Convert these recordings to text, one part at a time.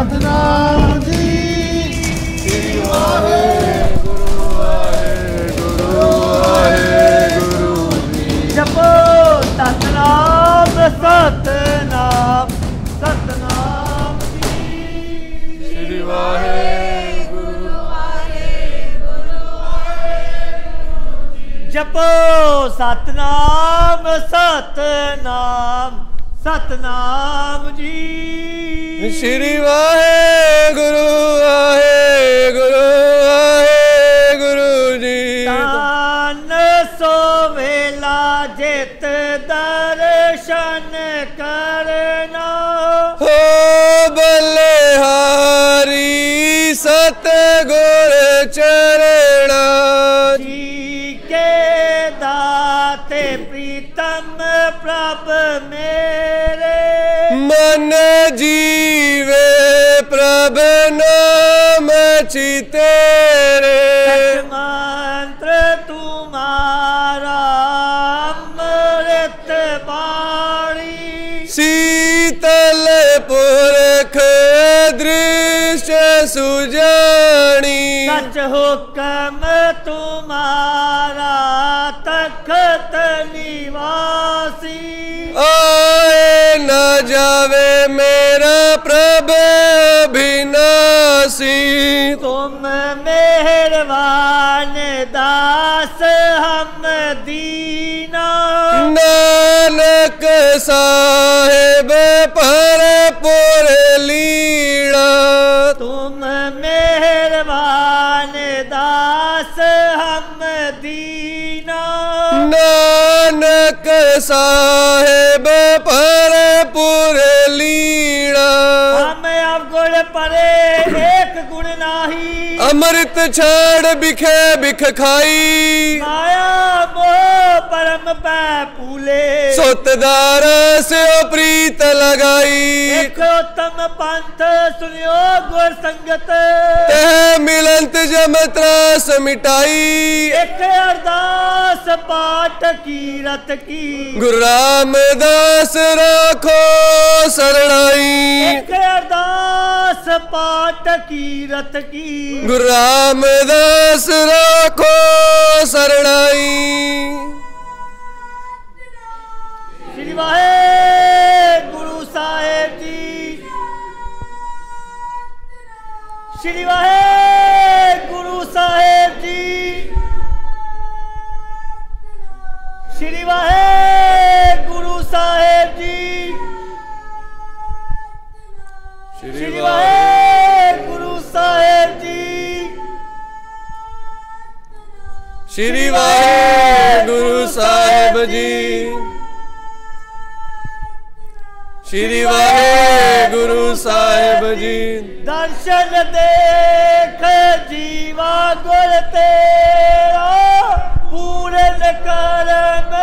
ਸਤਨਾਮ ਜੀ। ਸ੍ਰੀ ਵਾਹਿਗੁਰੂ ਵਾਹਿਗੁਰੂ ਵਾਹਿਗੁਰੂ ਜੀ ਜਪੋ ਸਤਨਾਮ ਸਤਨਾਮ ਸਤਨਾਮ ਜੀ। ਸ੍ਰੀ ਵਾਹਿਗੁਰੂ ਵਾਹਿਗੁਰੂ ਵਾਹਿਗੁਰੂ ਜੀ। ਜਪੋ ਸਤਨਾਮ ਸਤਨਾਮ। सतनाम जी। श्री वाहे गुरु वाहे गुरु वाहे गुरु जी। तान सो वेला जित दर्शन करना। हो बलहारी सत गुर चर रे मंत्र तुम्हारा अमृत शीतल पुरख दृश्य सुजनी। सच हुक्म तुम्हारा तखत निवासी। दास हम दीना। नानक साहेब पर पुर लीड़ा तुम मेहरबान दास हम दीना। नानक सा अमृत छाड़ बिखे बिख खाई। माया परम पै पूले सुतदारा से प्रीत लगाई। गौतम पंथ सुनियो गुर संगत। मिलंत जम त्रास मिटाई। एक अरदास पाठ की रत की। गुरु रामदास राखो शरणाई एक अरदास दास पाठ की रत की। गुरु रामदास राखो शरणाई। श्री वाहे गुरु साहेब जी। श्री वाहे गुरु साहेब जी। श्री वाहे गुरु साहेब श्री गुरु साहेब जी। श्री गुरु साहेब जी। दर्शन देख जीवा गुर तेरा पूरन कर्म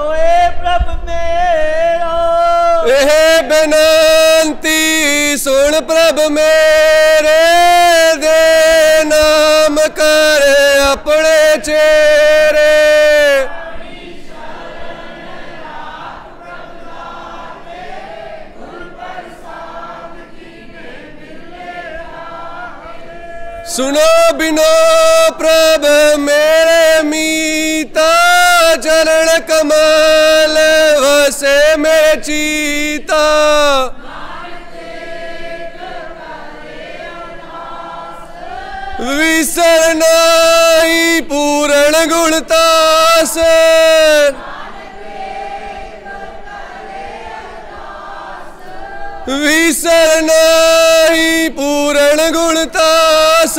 ओए प्रभ मेरा। ए बेनंती सुन चेरे सुनो बिनो प्रभ मेरे मीता चरण कमल वसे में चीता। विसरना ಪರಿಪೂರ್ಣ ಗುಣತಾಸ विसरना ही पूर्ण गुणतास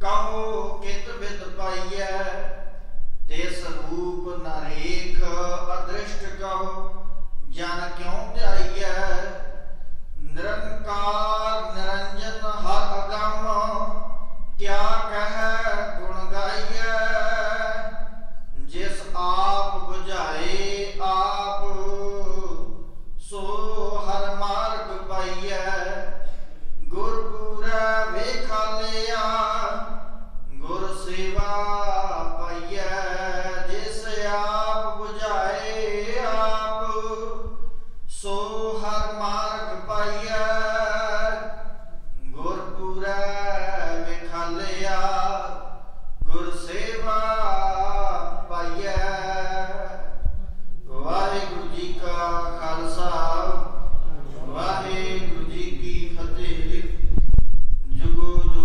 ਕਹੋ ਕਿਤ ਬਿਦ ਪਾਈਐ, ਤੇ ਸਰੂਪ ਨਰੇਖ ਅਦ੍ਰਿਸ਼ਟ ਕਹੋ। ਜਨ ਕਿਉ ਧਾਈਐ ਨਿਰੰਕਾਰ ਨਿਰੰਜਨ ਹਰ ਅਗੰਮ, ਕਿਆ ਕਹਿ ਗੁਣ ਗਾਈਐ? ਜਿਸ ਆਪ 부ਝਾਏ ਆਪ, ਸੋ ਹਰ ਮਾਰਗ ਪਾਈਐ। ਗੁਰ ਪੂਰਾ ਵੇਖਾ ਲਿਆ Krishna.